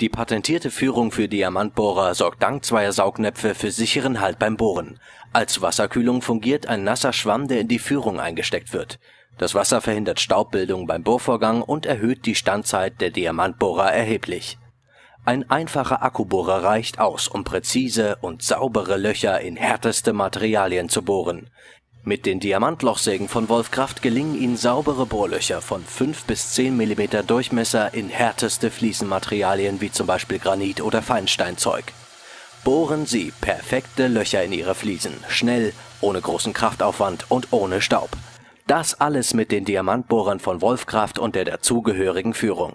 Die patentierte Führung für Diamantbohrer sorgt dank zweier Saugnäpfe für sicheren Halt beim Bohren. Als Wasserkühlung fungiert ein nasser Schwamm, der in die Führung eingesteckt wird. Das Wasser verhindert Staubbildung beim Bohrvorgang und erhöht die Standzeit der Diamantbohrer erheblich. Ein einfacher Akkubohrer reicht aus, um präzise und saubere Löcher in härteste Materialien zu bohren. Mit den Diamantlochsägen von Wolfkraft gelingen ihnen saubere Bohrlöcher von 5 bis 10 mm Durchmesser in härteste Fliesenmaterialien wie zum Beispiel Granit oder Feinsteinzeug. Bohren Sie perfekte Löcher in Ihre Fliesen, schnell, ohne großen Kraftaufwand und ohne Staub. Das alles mit den Diamantbohrern von Wolfkraft und der dazugehörigen Führung